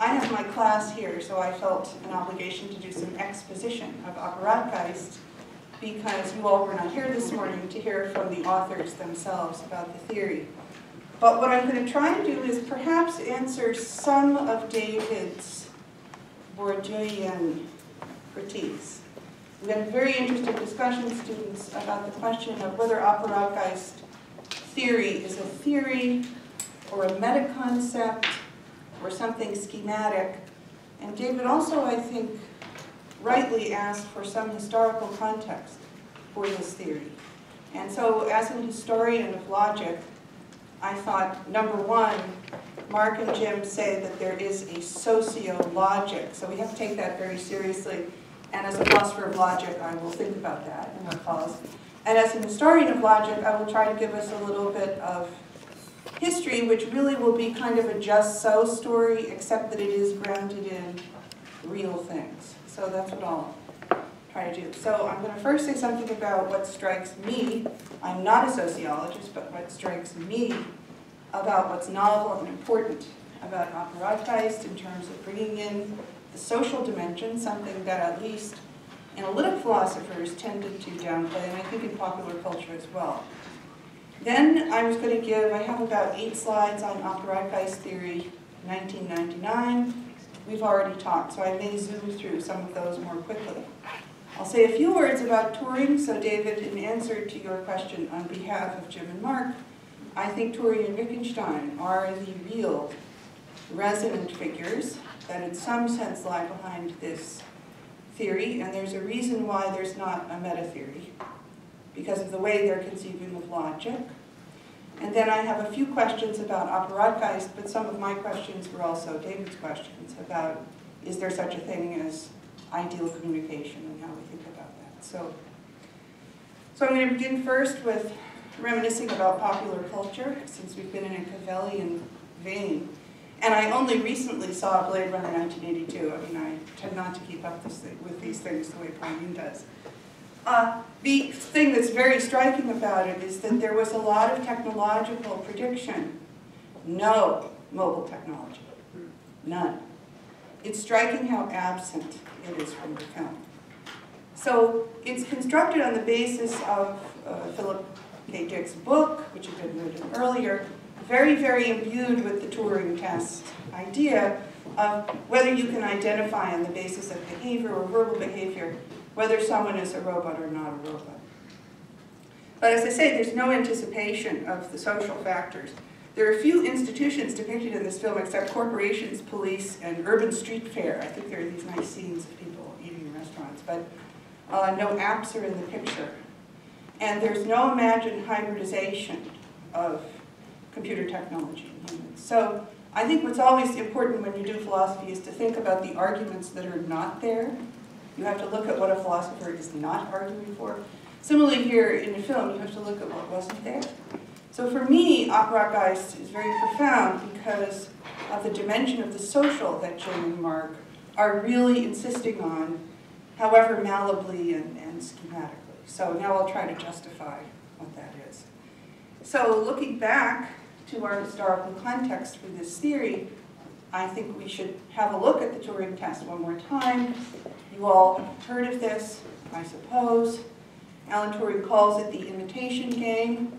I have my class here, so I felt an obligation to do some exposition of Apparatgeist because you all were not here this morning to hear from the authors themselves about the theory. But what I'm going to try to do is perhaps answer some of David's Bourdieuian critiques. We had a very interesting discussion, students, about the question of whether Apparatgeist theory is a theory or a meta-concept or something schematic. And David also, I think, rightly asked for some historical context for this theory. And so as an historian of logic, I thought, number one, Mark and Jim say that there is a sociologic, so we have to take that very seriously. And as a philosopher of logic, I will think about that in what follows. And as an historian of logic, I will try to give us a little bit of history, which really will be kind of a just so story, except that it is grounded in real things. So that's what I'll try to do. So I'm going to first say something about what strikes me. I'm not a sociologist, but what strikes me about what's novel and important about Apparatgeist in terms of bringing in the social dimension, something that at least analytic philosophers tended to downplay, and I think in popular culture as well. Then I was going to give, I have about eight slides on Apparatgeist theory, 1999. We've already talked, so I may zoom through some of those more quickly. I'll say a few words about Turing. So David, in answer to your question on behalf of Jim and Mark, I think Turing and Wittgenstein are the real resonant figures that in some sense lie behind this theory, and there's a reason why there's not a meta-theory, because of the way they're conceiving of logic. And then I have a few questions about Apparatgeist, but some of my questions were also David's questions about is there such a thing as ideal communication and how we think about that. So, so I'm going to begin first with reminiscing about popular culture, since we've been in a Cavellian vein. And I only recently saw Blade Runner 1982. I mean, I tend not to keep up thing, with these things the way Pauline does. Uh, the thing that's very striking about it is that there was a lot of technological prediction. No mobile technology. None. It's striking how absent it is from the film. So it's constructed on the basis of uh, Philip K. Dick's book, which had been written earlier, very, very imbued with the Turing test idea of whether you can identify on the basis of behavior or verbal behavior whether someone is a robot or not a robot. But as I say, there's no anticipation of the social factors. There are few institutions depicted in this film except corporations, police, and urban street fair. I think there are these nice scenes of people eating in restaurants, but uh, no apps are in the picture. And there's no imagined hybridization of computer technology in humans. So I think what's always important when you do philosophy is to think about the arguments that are not there. You have to look at what a philosopher is not arguing for. Similarly here in the film, you have to look at what wasn't there. So for me, Apparatgeist is very profound because of the dimension of the social that Jim and Mark are really insisting on, however malleably and, and schematically. So now I'll try to justify what that is. So looking back to our historical context for this theory, I think we should have a look at the Turing test one more time. You all have heard of this, I suppose. Alan Turing calls it the imitation game.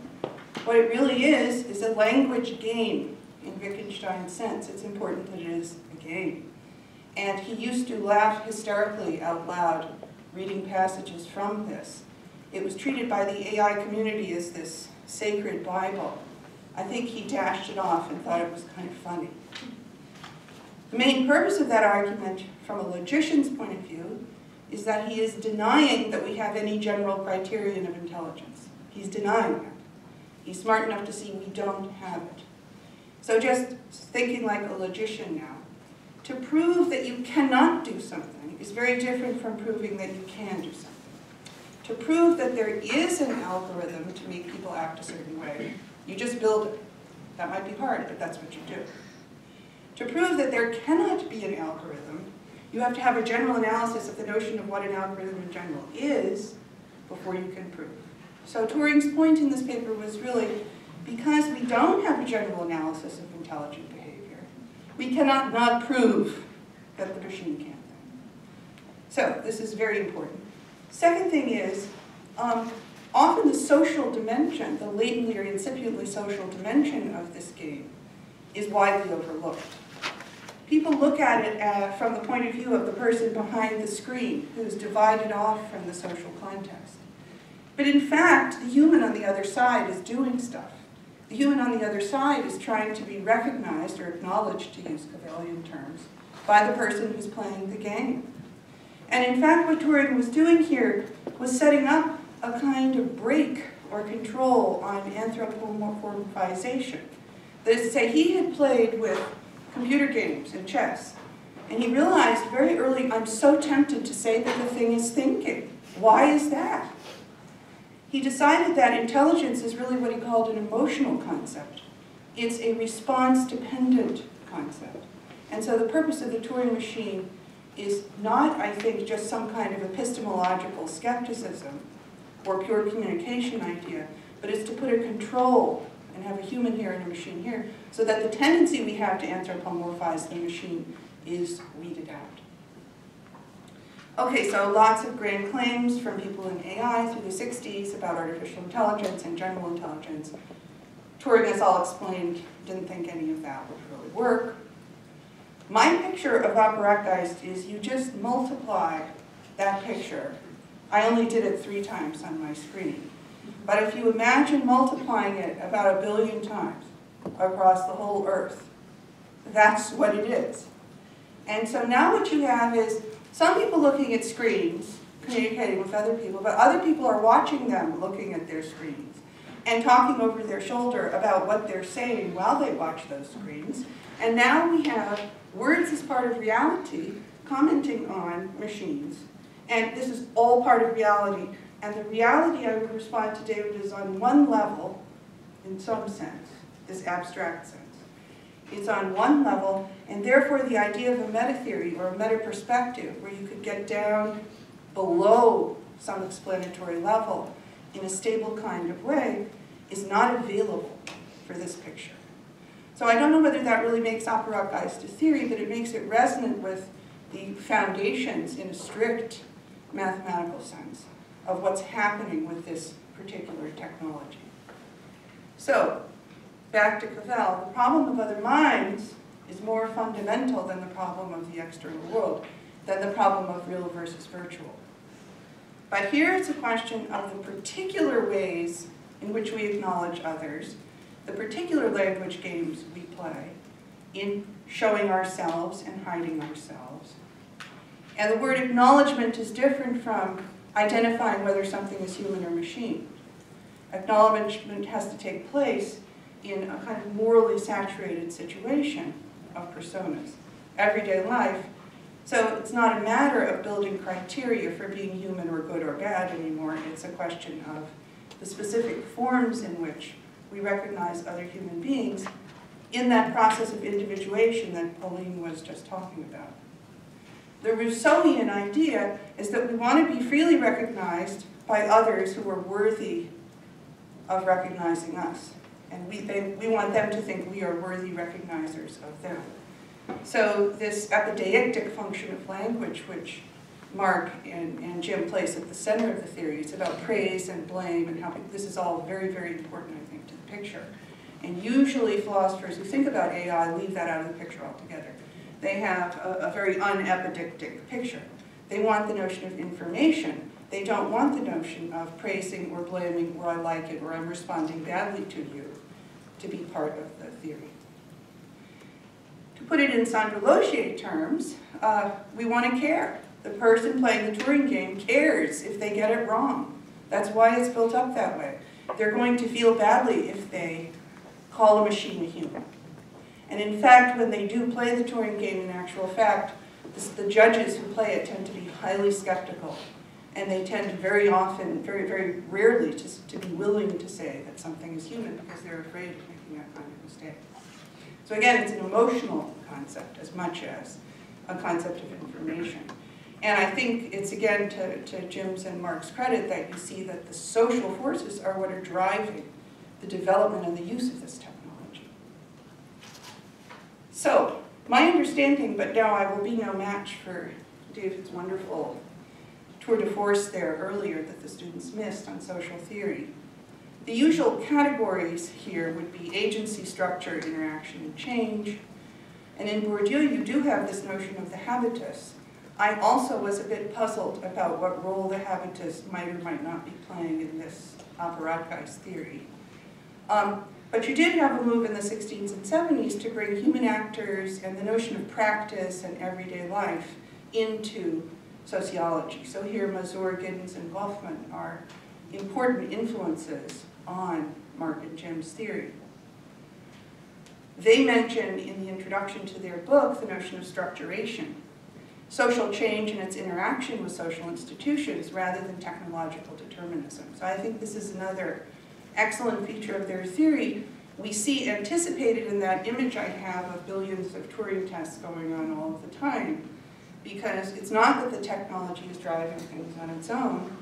What it really is, is a language game in Wittgenstein's sense. It's important that it is a game. And he used to laugh hysterically out loud reading passages from this. It was treated by the AI community as this sacred Bible. I think he dashed it off and thought it was kind of funny. The main purpose of that argument, from a logician's point of view, is that he is denying that we have any general criterion of intelligence. He's denying that. He's smart enough to see we don't have it. So just thinking like a logician now, to prove that you cannot do something is very different from proving that you can do something. To prove that there is an algorithm to make people act a certain way, you just build it. That might be hard, but that's what you do. To prove that there cannot be an algorithm, you have to have a general analysis of the notion of what an algorithm in general is before you can prove. So Turing's point in this paper was really, because we don't have a general analysis of intelligent behavior, We cannot not prove that the machine can. So this is very important. Second thing is, um, often the social dimension, the latently or incipiently social dimension of this game is widely overlooked. People look at it uh, from the point of view of the person behind the screen who's divided off from the social context. But in fact, the human on the other side is doing stuff. The human on the other side is trying to be recognized or acknowledged, to use Cavellian terms, by the person who's playing the game. And in fact, what Turing was doing here was setting up a kind of break or control on anthropomorphization. That is to say, he had played with computer games and chess, and he realized very early, I'm so tempted to say that the thing is thinking. Why is that? He decided that intelligence is really what he called an emotional concept. It's a response-dependent concept. And so the purpose of the Turing machine is not, I think, just some kind of epistemological skepticism or pure communication idea, but it's to put a control and have a human here and a machine here, so that the tendency we have to anthropomorphize the machine is weeded out. Okay, so lots of grand claims from people in AI through the 60s about artificial intelligence and general intelligence. Turing, as I'll explain, didn't think any of that would really work. My picture of Apparatgeist is you just multiply that picture. I only did it three times on my screen. But if you imagine multiplying it about a billion times across the whole Earth, that's what it is. And so now what you have is some people looking at screens, communicating with other people, but other people are watching them looking at their screens and talking over their shoulder about what they're saying while they watch those screens. And now we have words as part of reality commenting on machines. And this is all part of reality. And the reality I would respond to David is on one level, in some sense, this abstract sense. It's on one level, and therefore the idea of a meta-theory or a meta-perspective where you could get down below some explanatory level in a stable kind of way is not available for this picture. So I don't know whether that really makes Apparatgeist a theory, but it makes it resonant with the foundations in a strict mathematical sense of what's happening with this particular technology. So, back to Cavell, the problem of other minds is more fundamental than the problem of the external world, than the problem of real versus virtual. But here it's a question of the particular ways in which we acknowledge others, the particular language games we play in showing ourselves and hiding ourselves. And the word acknowledgement is different from identifying whether something is human or machine. Acknowledgement has to take place in a kind of morally saturated situation of personas, everyday life. So it's not a matter of building criteria for being human or good or bad anymore. It's a question of the specific forms in which we recognize other human beings in that process of individuation that Pauline was just talking about. The Rousseauian idea is that we want to be freely recognized by others who are worthy of recognizing us. And we, they, we want them to think we are worthy recognizers of them. So this epideictic function of language, which Mark and, and Jim place at the center of the theory, it's about praise and blame and how this is all very, very important, I think, to the picture. And usually philosophers who think about AI leave that out of the picture altogether. They have a, a very unepideictic picture. They want the notion of information. They don't want the notion of praising or blaming or I like it or I'm responding badly to you to be part of the theory. To put it in Sandra Laugier terms, uh, we want to care. The person playing the Turing game cares if they get it wrong. That's why it's built up that way. They're going to feel badly if they call a machine a human. And in fact, when they do play the Turing game in actual fact, this, the judges who play it tend to be highly skeptical. And they tend very often, very, very rarely, to, to be willing to say that something is human because they're afraid of making that kind of mistake. So again, it's an emotional concept as much as a concept of information. And I think it's again to, to Jim's and Mark's credit that you see that the social forces are what are driving the development and the use of this technology. So, My understanding, but now I will be no match for David's wonderful tour de force there earlier that the students missed on social theory. The usual categories here would be agency, structure, interaction, and change. And in Bourdieu, you do have this notion of the habitus. I also was a bit puzzled about what role the habitus might or might not be playing in this Apparatgeist theory. Um, but you did have a move in the 60s and 70s to bring human actors and the notion of practice and everyday life into sociology. So here Mazur, Giddens, and Goffman are important influences on Mark and Jim's theory. They mention in the introduction to their book the notion of structuration, social change and its interaction with social institutions rather than technological determinism. So I think this is another excellent feature of their theory. We see anticipated in that image I have of billions of Turing tests going on all of the time, because it's not that the technology is driving things on its own,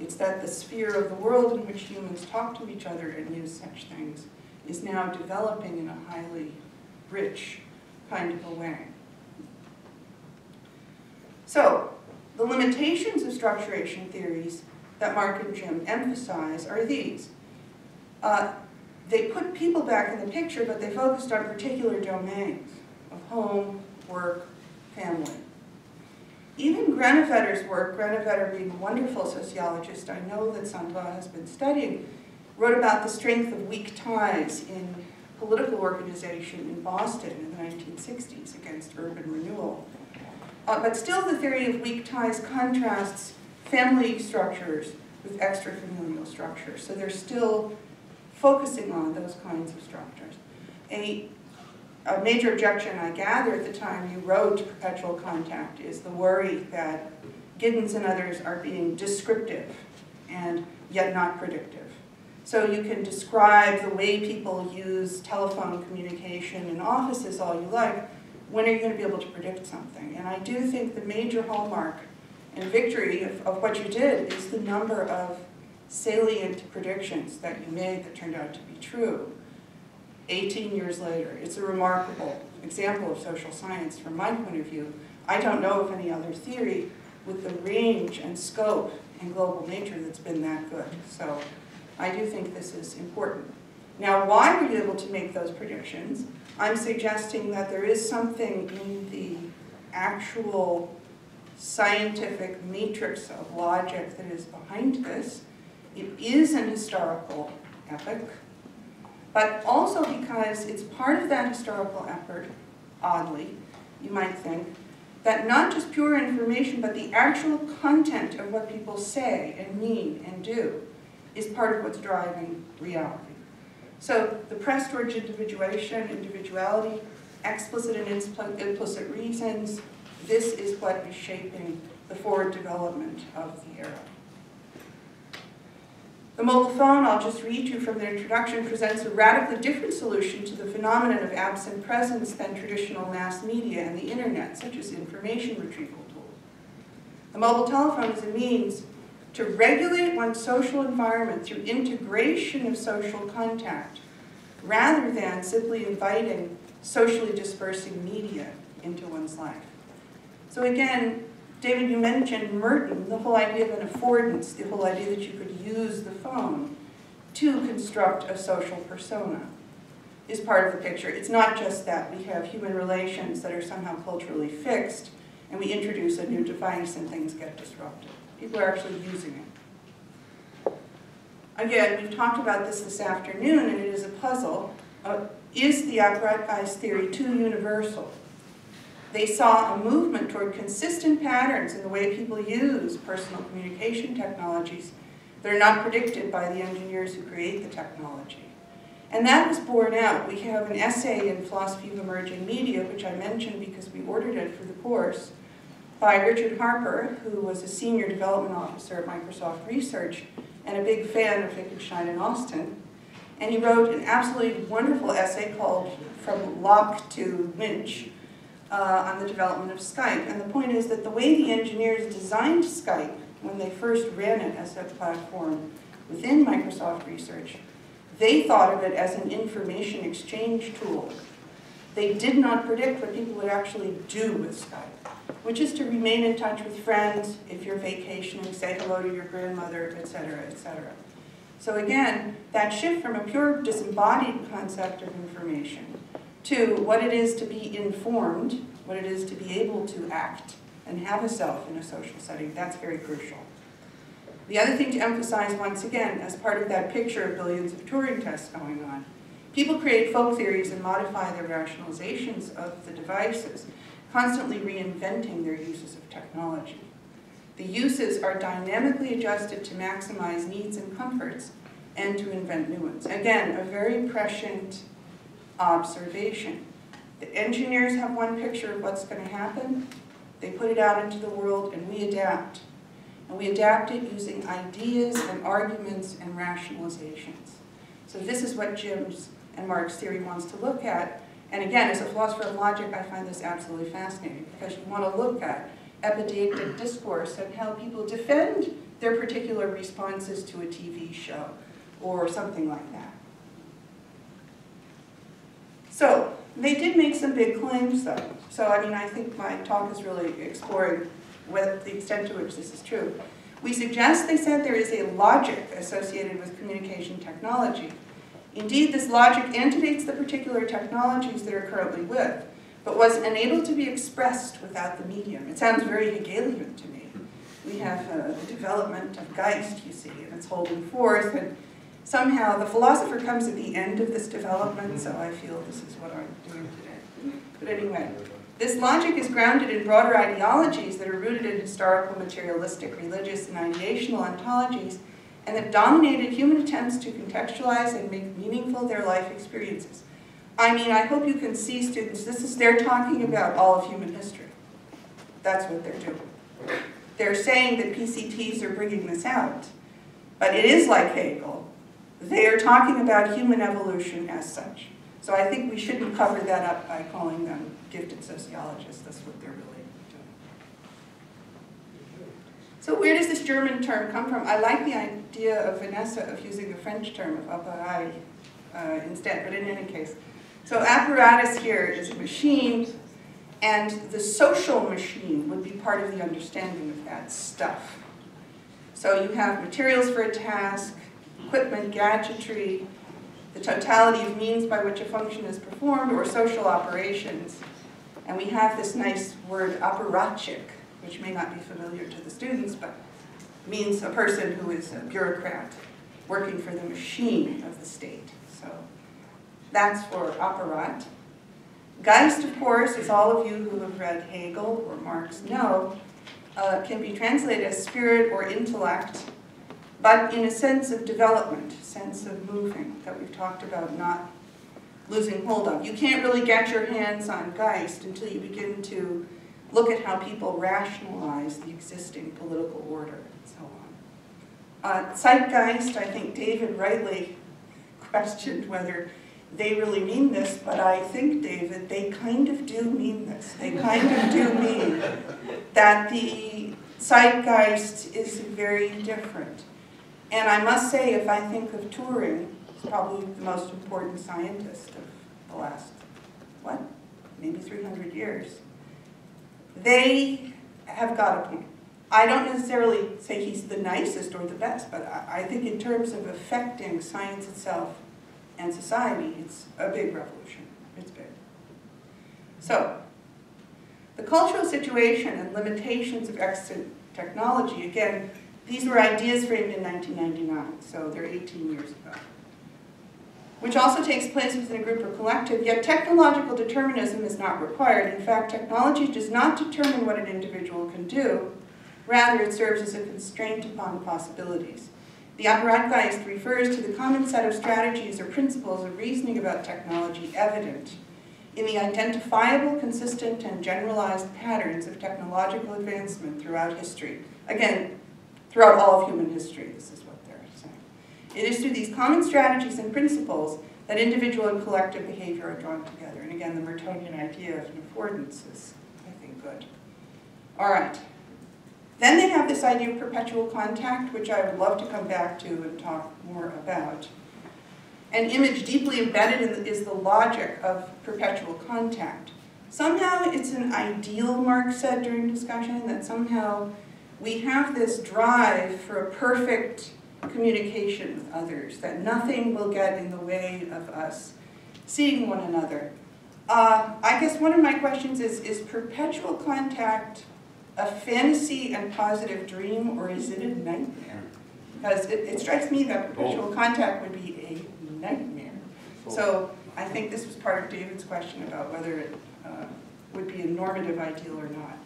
it's that the sphere of the world in which humans talk to each other and use such things is now developing in a highly rich kind of a way. So, the limitations of structuration theories that Mark and Jim emphasize are these. Uh, they put people back in the picture, but they focused on particular domains of home, work, family. Even Granovetter's work, Granovetter being a wonderful sociologist I know that Santwa has been studying, wrote about the strength of weak ties in political organization in Boston in the 1960s against urban renewal. Uh, but still the theory of weak ties contrasts family structures with extrafamilial structures. So they're still focusing on those kinds of structures. A a major objection I gather at the time you wrote Perpetual Contact is the worry that Giddens and others are being descriptive and yet not predictive. So you can describe the way people use telephone communication in offices all you like, when are you going to be able to predict something? And I do think the major hallmark and victory of, of what you did is the number of salient predictions that you made that turned out to be true. 18 years later. It's a remarkable example of social science from my point of view. I don't know of any other theory with the range and scope and global nature that's been that good. So I do think this is important. Now, why were you able to make those predictions? I'm suggesting that there is something in the actual scientific matrix of logic that is behind this. It is an historical epic but also because it's part of that historical effort, oddly, you might think, that not just pure information, but the actual content of what people say and mean and do is part of what's driving reality. So the press towards individuation, individuality, explicit and implicit reasons, this is what is shaping the forward development of the era. The mobile phone, I'll just read you from the introduction, presents a radically different solution to the phenomenon of absent presence than traditional mass media and the internet, such as information retrieval tools. The mobile telephone is a means to regulate one's social environment through integration of social contact, rather than simply inviting socially dispersing media into one's life. So again, David, you mentioned Merton, the whole idea of an affordance, the whole idea that you could use the phone to construct a social persona is part of the picture. It's not just that we have human relations that are somehow culturally fixed and we introduce a new device and things get disrupted. People are actually using it. Again, we've talked about this this afternoon and it is a puzzle. Uh, is the Apparatgeist theory too universal? They saw a movement toward consistent patterns in the way people use personal communication technologies that are not predicted by the engineers who create the technology. And that was borne out. We have an essay in Philosophy of Emerging Media, which I mentioned because we ordered it for the course, by Richard Harper, who was a senior development officer at Microsoft Research and a big fan of Wittgenstein and Austin. And he wrote an absolutely wonderful essay called From Locke to Winch, uh, on the development of Skype. And the point is that the way the engineers designed Skype when they first ran it as a platform within Microsoft Research, they thought of it as an information exchange tool. they did not predict what people would actually do with Skype, which is to remain in touch with friends if you're vacationing, say hello to your grandmother, et cetera, et cetera. So again, that shift from a pure disembodied concept of information to what it is to be informed, what it is to be able to act and have a self in a social setting, that's very crucial. The other thing to emphasize once again, as part of that picture of billions of Turing tests going on, people create folk theories and modify their rationalizations of the devices, constantly reinventing their uses of technology. The uses are dynamically adjusted to maximize needs and comforts and to invent new ones. Again, a very prescient observation. The engineers have one picture of what's going to happen. They put it out into the world and we adapt. And we adapt it using ideas and arguments and rationalizations. So this is what Jim's and Mark's theory wants to look at. And again, as a philosopher of logic, I find this absolutely fascinating because you want to look at epideictic discourse and how people defend their particular responses to a TV show or something like that. So, they did make some big claims though. So, I mean, I think my talk is really exploring what, the extent to which this is true. We suggest, they said, there is a logic associated with communication technology. Indeed, this logic antedates the particular technologies that are currently with, but was unable to be expressed without the medium. It sounds very Hegelian to me. We have uh, the development of Geist, you see, and it's holding forth, and somehow the philosopher comes at the end of this development, so I feel this is what I'm doing today. But anyway, this logic is grounded in broader ideologies that are rooted in historical, materialistic, religious, and ideational ontologies, and that dominated human attempts to contextualize and make meaningful their life experiences. I mean, I hope you can see, students, this is, they're talking about all of human history. That's what they're doing. They're saying that PCTs are bringing this out. But it is like Hegel. They are talking about human evolution as such. So I think we shouldn't cover that up by calling them gifted sociologists. That's what they're really doing. So where does this German term come from? I like the idea of Vanessa of using the French term of appareil uh, instead, but in any case. So apparatus here is a machine, and the social machine would be part of the understanding of that stuff. So you have materials for a task, equipment, gadgetry, the totality of means by which a function is performed, or social operations. And we have this nice word, apparatchik, which may not be familiar to the students, but means a person who is a bureaucrat working for the machine of the state. So that's for apparat. Geist, of course, as all of you who have read Hegel or Marx know, uh, can be translated as spirit or intellect, but in a sense of development, sense of moving that we've talked about not losing hold of. You can't really get your hands on Geist until you begin to look at how people rationalize the existing political order and so on. Uh, Zeitgeist, I think David rightly questioned whether they really mean this, but I think, David, they kind of do mean this. They kind of do mean that the zeitgeist is very different. And I must say, if I think of Turing, he's probably the most important scientist of the last, what, maybe 300 years. They have got a point. I don't necessarily say he's the nicest or the best, but I, think in terms of affecting science itself and society, it's a big revolution. It's big. So, the cultural situation and limitations of extant technology, again, these were ideas framed in 1999, so they're 18 years ago. Which also takes place within a group or collective, yet technological determinism is not required. In fact, technology does not determine what an individual can do, rather it serves as a constraint upon possibilities. The Apparatgeist refers to the common set of strategies or principles of reasoning about technology evident in the identifiable, consistent, and generalized patterns of technological advancement throughout history. Again, throughout all of human history, this is what they're saying. It is through these common strategies and principles that individual and collective behavior are drawn together. And again, the Mertonian idea of an affordance is, I think, good. All right. Then they have this idea of perpetual contact, which I would love to come back to and talk more about. An image deeply embedded in the, is the logic of perpetual contact. Somehow it's an ideal, Mark said during discussion, that somehow we have this drive for a perfect communication with others, that nothing will get in the way of us seeing one another. Uh, I guess one of my questions is, is perpetual contact a fantasy and positive dream, or is it a nightmare? Because it, it strikes me that perpetual contact would be a nightmare. So I think this was part of David's question about whether it uh, would be a normative ideal or not.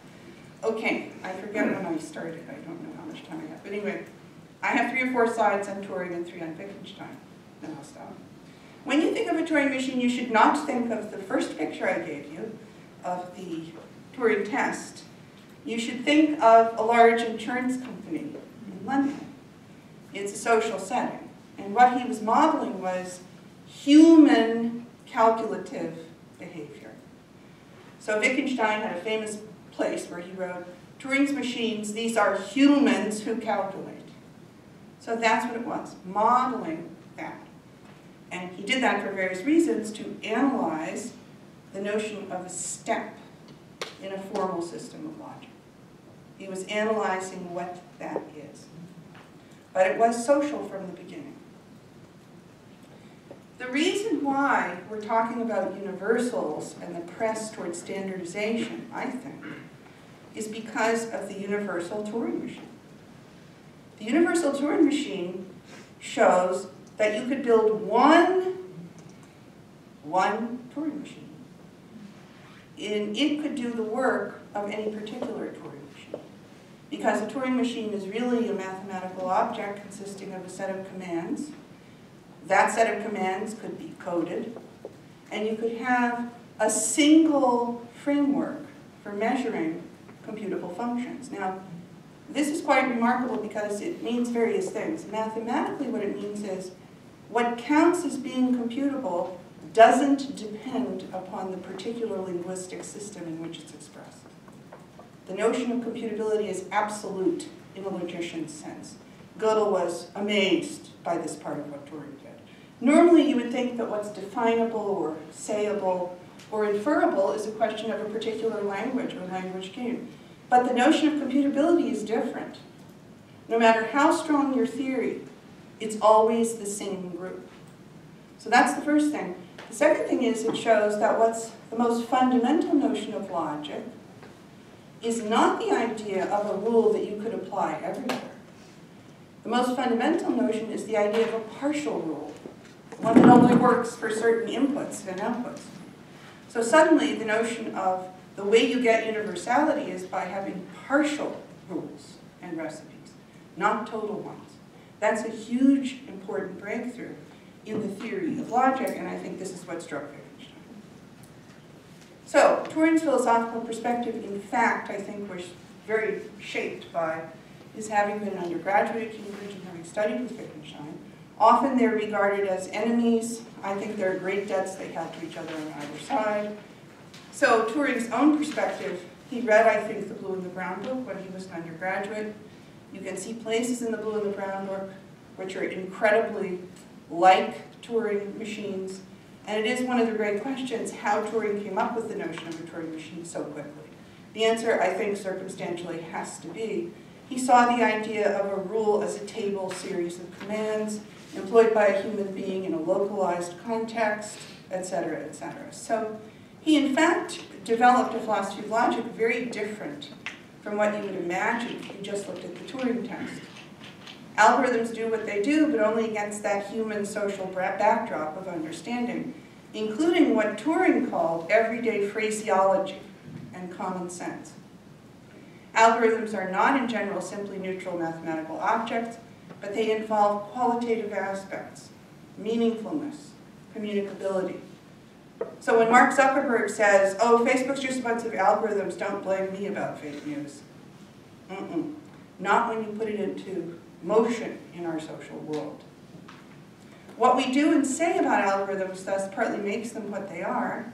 Okay, I forget when I started. I don't know how much time I have. But anyway, I have three or four slides on Turing and three on Wittgenstein. Then I'll stop. When you think of a Turing machine, you should not think of the first picture I gave you of the Turing test. You should think of a large insurance company in London. It's a social setting. And what he was modeling was human calculative behavior. So Wittgenstein had a famous place where he wrote, Turing's machines, these are humans who calculate. So that's what it was, modeling that. And he did that for various reasons to analyze the notion of a step in a formal system of logic. He was analyzing what that is. But it was social from the beginning. The reason why we're talking about universals and the press towards standardization, I think, is because of the universal Turing machine. The universal Turing machine shows that you could build one, one Turing machine. And it could do the work of any particular Turing machine. Because a Turing machine is really a mathematical object consisting of a set of commands. That set of commands could be coded. And you could have a single framework for measuring computable functions. Now, this is quite remarkable because it means various things. Mathematically, what it means is what counts as being computable doesn't depend upon the particular linguistic system in which it's expressed. The notion of computability is absolute in a logician's sense. Gödel was amazed by this part of what Turing did. Normally, you would think that what's definable or sayable or inferable is a question of a particular language or language game. But the notion of computability is different. No matter how strong your theory, it's always the same group. So that's the first thing. The second thing is it shows that what's the most fundamental notion of logic is not the idea of a rule that you could apply everywhere. The most fundamental notion is the idea of a partial rule, one that only works for certain inputs and outputs. So suddenly the notion of the way you get universality is by having partial rules and recipes, not total ones. That's a huge, important breakthrough in the theory of logic, and I think this is what struck Wittgenstein. So, Turing's philosophical perspective, in fact, I think was very shaped by his having been an undergraduate at Cambridge and having studied with Wittgenstein. Often they're regarded as enemies. I think there are great debts they had to each other on either side. So Turing's own perspective, he read, I think, the Blue and the Brown book when he was an undergraduate. You can see places in the Blue and the Brown book which are incredibly like Turing machines. And it is one of the great questions how Turing came up with the notion of a Turing machine so quickly. The answer, I think, circumstantially has to be he saw the idea of a rule as a table series of commands employed by a human being in a localized context, et etc., etc. So he, in fact, developed a philosophy of logic very different from what you would imagine if you just looked at the Turing test. Algorithms do what they do, but only against that human social backdrop of understanding, including what Turing called everyday phraseology and common sense. Algorithms are not in general simply neutral mathematical objects, but they involve qualitative aspects, meaningfulness, communicability, so when Mark Zuckerberg says, oh, Facebook's just a bunch of algorithms, don't blame me about fake news. Mm -mm. Not when you put it into motion in our social world. What we do and say about algorithms thus partly makes them what they are.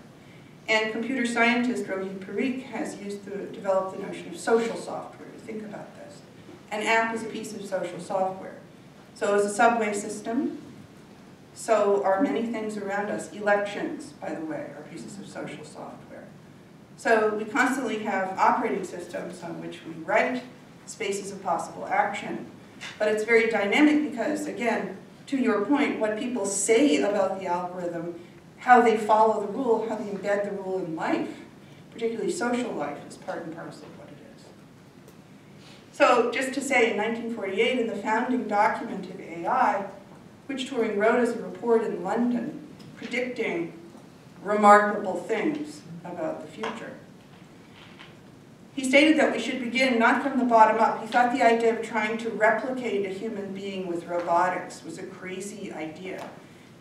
And computer scientist Rohit Parikh has used to develop the notion of social software think about this. An app is a piece of social software. So is a subway system, So are many things around us. Elections, by the way, are pieces of social software. So we constantly have operating systems on which we write spaces of possible action. But it's very dynamic because, again, to your point, what people say about the algorithm, how they follow the rule, how they embed the rule in life, particularly social life, is part and parcel of what it is. So just to say, in 1948, in the founding document of AI, which Turing wrote as a report in London, predicting remarkable things about the future. He stated that we should begin not from the bottom up. He thought the idea of trying to replicate a human being with robotics was a crazy idea.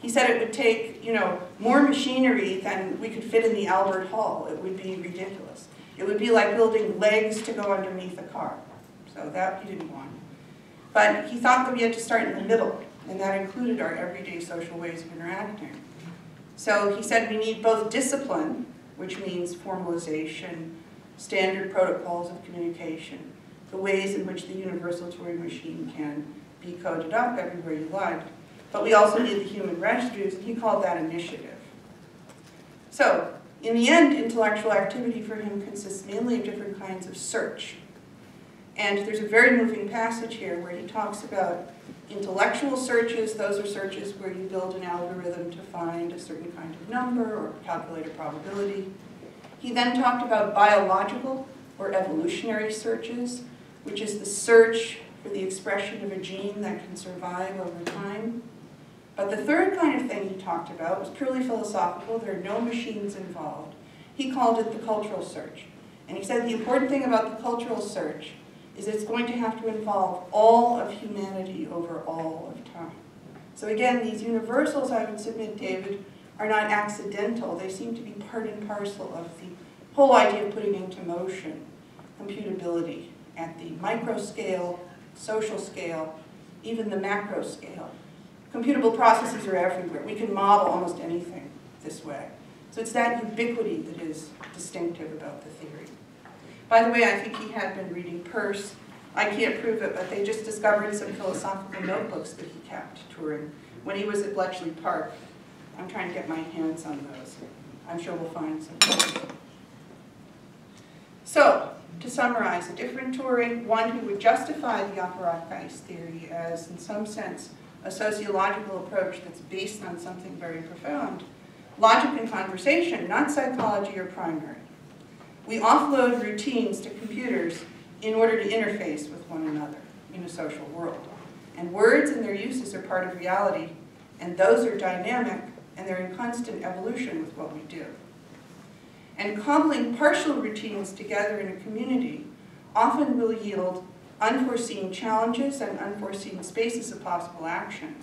He said it would take, you know, more machinery than we could fit in the Albert Hall. It would be ridiculous. It would be like building legs to go underneath a car. So that he didn't want. But he thought that we had to start in the middle, and that included our everyday social ways of interacting. So he said we need both discipline, which means formalization, standard protocols of communication, the ways in which the universal Turing machine can be coded up everywhere you like. But we also need the human residues, and he called that initiative. So, in the end, intellectual activity for him consists mainly of different kinds of search. And there's a very moving passage here where he talks about intellectual searches. Those are searches where you build an algorithm to find a certain kind of number or calculate a probability. He then talked about biological or evolutionary searches, which is the search for the expression of a gene that can survive over time. But the third kind of thing he talked about was purely philosophical. There are no machines involved. He called it the cultural search. And he said the important thing about the cultural search is it's going to have to involve all of humanity over all of time. So again, these universals, I would submit, David, are not accidental. They seem to be part and parcel of the whole idea of putting into motion computability at the micro scale, social scale, even the macro scale. Computable processes are everywhere. We can model almost anything this way. So it's that ubiquity that is distinctive about the theory. By the way, I think he had been reading Peirce. I can't prove it, but they just discovered some philosophical notebooks that he kept, Turing when he was at Bletchley Park. I'm trying to get my hands on those. I'm sure we'll find some. So, to summarize, a different Turing, one who would justify the Apparatgeist theory as, in some sense, a sociological approach that's based on something very profound. Logic and conversation, not psychology or primary. We offload routines to computers in order to interface with one another in a social world. And words and their uses are part of reality, and those are dynamic, and they're in constant evolution with what we do. And cobbling partial routines together in a community often will yield unforeseen challenges and unforeseen spaces of possible action.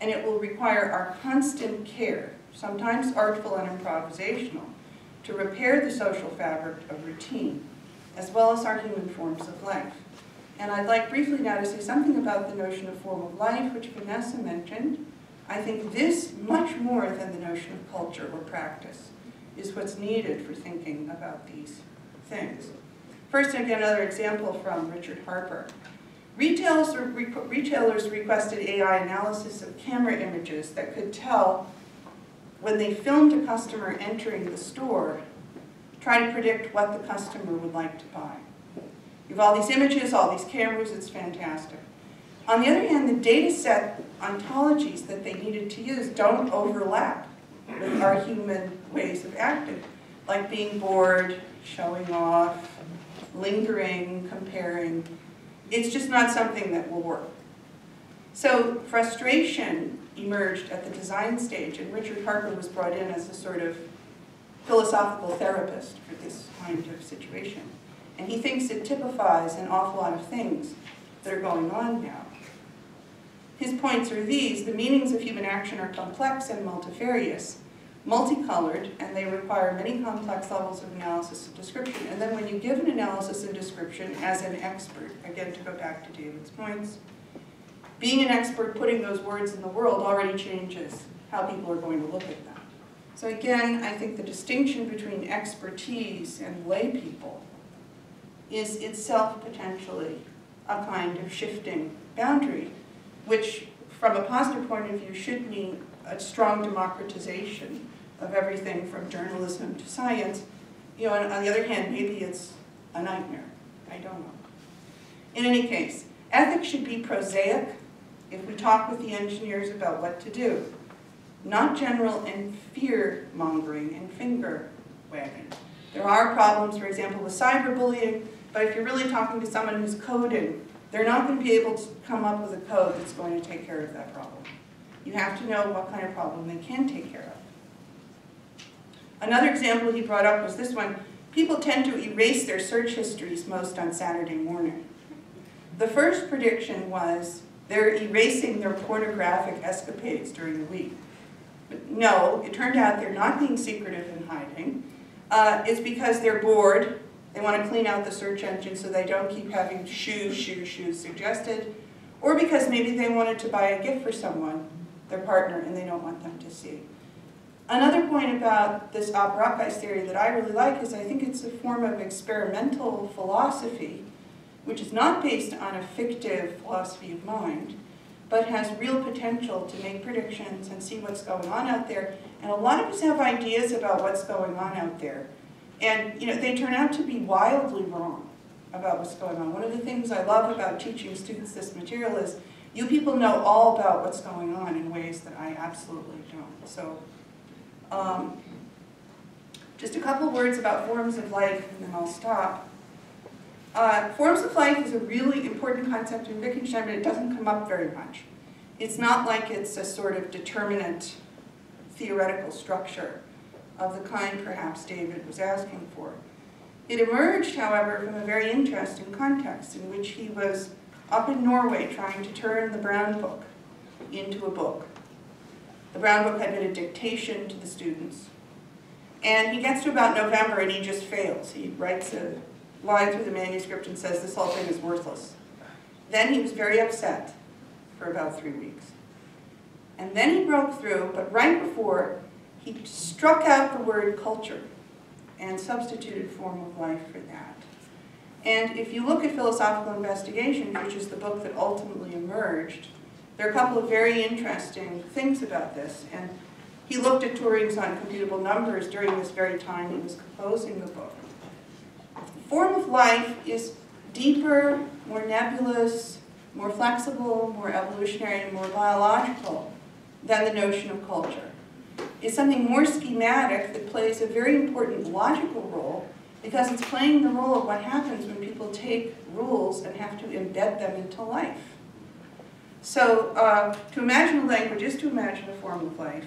And it will require our constant care, sometimes artful and improvisational, to repair the social fabric of routine, as well as our human forms of life. And I'd like briefly now to say something about the notion of form of life, which Vanessa mentioned. I think this, much more than the notion of culture or practice, is what's needed for thinking about these things. First, again, another example from Richard Harper. Retailers, retailers requested AI analysis of camera images that could tell when they filmed a customer entering the store, try to predict what the customer would like to buy. You have all these images, all these cameras, it's fantastic. On the other hand, the data set ontologies that they needed to use don't overlap with our human ways of acting, like being bored, showing off, lingering, comparing. It's just not something that will work. So frustration emerged at the design stage, and Richard Harper was brought in as a sort of philosophical therapist for this kind of situation. And he thinks it typifies an awful lot of things that are going on now. His points are these, the meanings of human action are complex and multifarious, multicolored, and they require many complex levels of analysis and description. And then when you give an analysis and description as an expert, again to go back to David's points, being an expert putting those words in the world already changes how people are going to look at them. So again, I think the distinction between expertise and lay people is itself potentially a kind of shifting boundary, which from a positive point of view should mean a strong democratization of everything from journalism to science. You know, and on the other hand, maybe it's a nightmare. I don't know. In any case, ethics should be prosaic if we talk with the engineers about what to do, not general and fear-mongering and finger-wagging. There are problems, for example, with cyberbullying, but if you're really talking to someone who's coding, they're not going to be able to come up with a code that's going to take care of that problem. You have to know what kind of problem they can take care of. Another example he brought up was this one. People tend to erase their search histories most on Saturday morning. The first prediction was they're erasing their pornographic escapades during the week. But no, it turned out they're not being secretive and hiding. Uh, it's because they're bored. They want to clean out the search engine so they don't keep having shoes, shoes, shoes suggested. Or because maybe they wanted to buy a gift for someone, their partner, and they don't want them to see. Another point about this Apparatgeist theory that I really like is I think it's a form of experimental philosophy, which is not based on a fictive philosophy of mind, but has real potential to make predictions and see what's going on out there. And a lot of us have ideas about what's going on out there. And you know, they turn out to be wildly wrong about what's going on. One of the things I love about teaching students this material is you people know all about what's going on in ways that I absolutely don't. So um, just a couple words about forms of life, and then I'll stop. Uh, forms of life is a really important concept in Wittgenstein, but it doesn't come up very much. It's not like it's a sort of determinate theoretical structure of the kind perhaps David was asking for. It emerged, however, from a very interesting context in which he was up in Norway trying to turn the Brown Book into a book. The Brown Book had been a dictation to the students. And he gets to about November and he just fails. He writes a line through the manuscript and says this whole thing is worthless. Then he was very upset for about three weeks. And then he broke through, but right before, he struck out the word culture and substituted form of life for that. And if you look at Philosophical Investigations, which is the book that ultimately emerged, there are a couple of very interesting things about this. And he looked at Turing's On Computable numbers during this very time he was composing the book. Form of life is deeper, more nebulous, more flexible, more evolutionary, and more biological than the notion of culture. It's something more schematic that plays a very important logical role because it's playing the role of what happens when people take rules and have to embed them into life. So uh, to imagine a language is to imagine a form of life.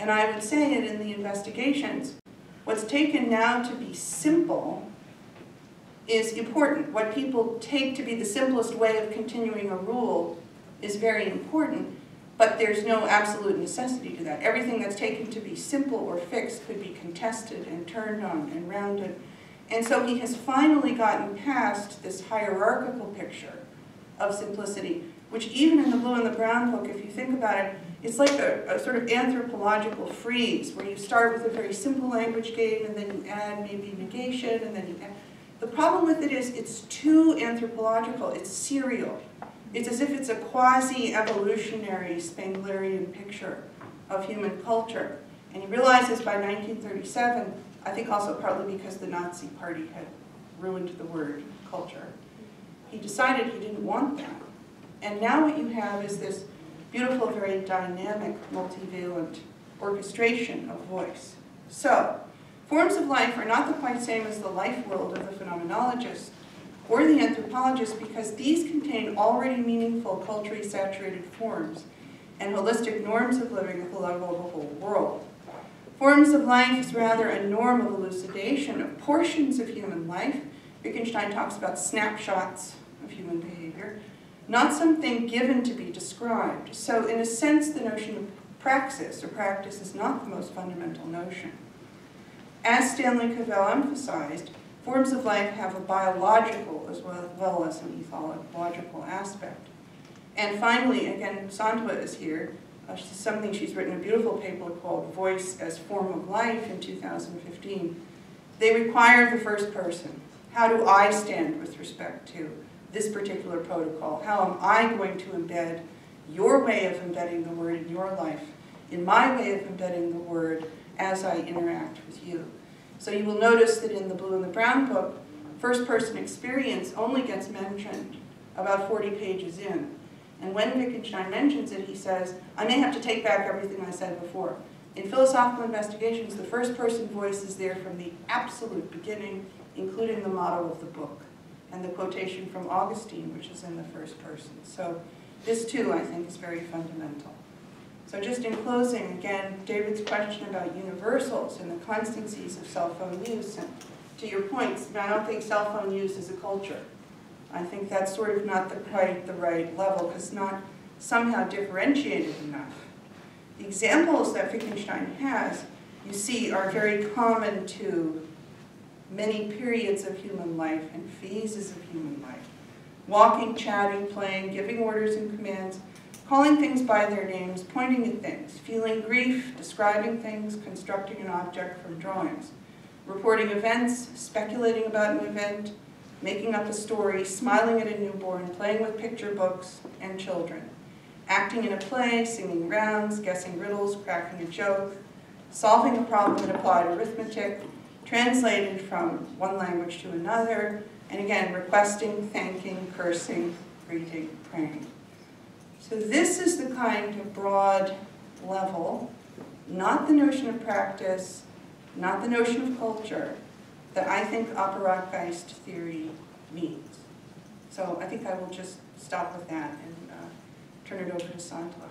And I would say it in the investigations, what's taken now to be simple is important. What people take to be the simplest way of continuing a rule is very important, but there's no absolute necessity to that. Everything that's taken to be simple or fixed could be contested and turned on and rounded. And so he has finally gotten past this hierarchical picture of simplicity, which even in the blue and the brown book, if you think about it, it's like a, a, sort of anthropological freeze, where you start with a very simple language game, and then you add maybe negation, and then you add... The problem with it is it's too anthropological, it's serial. It's as if it's a quasi-evolutionary Spenglerian picture of human culture. And he realizes by 1937 I think also partly because the Nazi party had ruined the word culture. He decided he didn't want that. And now what you have is this beautiful, very dynamic, multivalent orchestration of voice. So, forms of life are not the quite same as the life world of the phenomenologist or the anthropologist because these contain already meaningful culturally saturated forms and holistic norms of living at the level of the whole world. Forms of life is rather a norm of elucidation of portions of human life. Wittgenstein talks about snapshots of human behavior, not something given to be described. So in a sense, the notion of praxis or practice is not the most fundamental notion. As Stanley Cavell emphasized, forms of life have a biological as well as an ethological aspect. And finally, again, Sandra is here, uh, something she's written a beautiful paper called Voice as Form of Life in 2015. They require the first person. How do I stand with respect to this particular protocol? How am I going to embed your way of embedding the word in your life in my way of embedding the word as I interact with you. So you will notice that in the blue and the brown book, first person experience only gets mentioned about 40 pages in. And when Wittgenstein mentions it, he says, I may have to take back everything I said before. In philosophical investigations, the first person voice is there from the absolute beginning, including the motto of the book and the quotation from Augustine, which is in the first person. So this too, I think, is very fundamental. So just in closing, again, David's question about universals and the constancies of cell phone use, and to your points, I don't think cell phone use is a culture. I think that's sort of not the quite the right level, because not somehow differentiated enough. The examples that Wittgenstein has, you see, are very common to many periods of human life and phases of human life. Walking, chatting, playing, giving orders and commands, calling things by their names, pointing at things, feeling grief, describing things, constructing an object from drawings, reporting events, speculating about an event, making up a story, smiling at a newborn, playing with picture books and children, acting in a play, singing rounds, guessing riddles, cracking a joke, solving a problem in applied arithmetic, translated from one language to another, and again, requesting, thanking, cursing, greeting, praying. So this is the kind of broad level, not the notion of practice, not the notion of culture, that I think Apparatgeist theory means. So I think I will just stop with that and uh, turn it over to Sandra.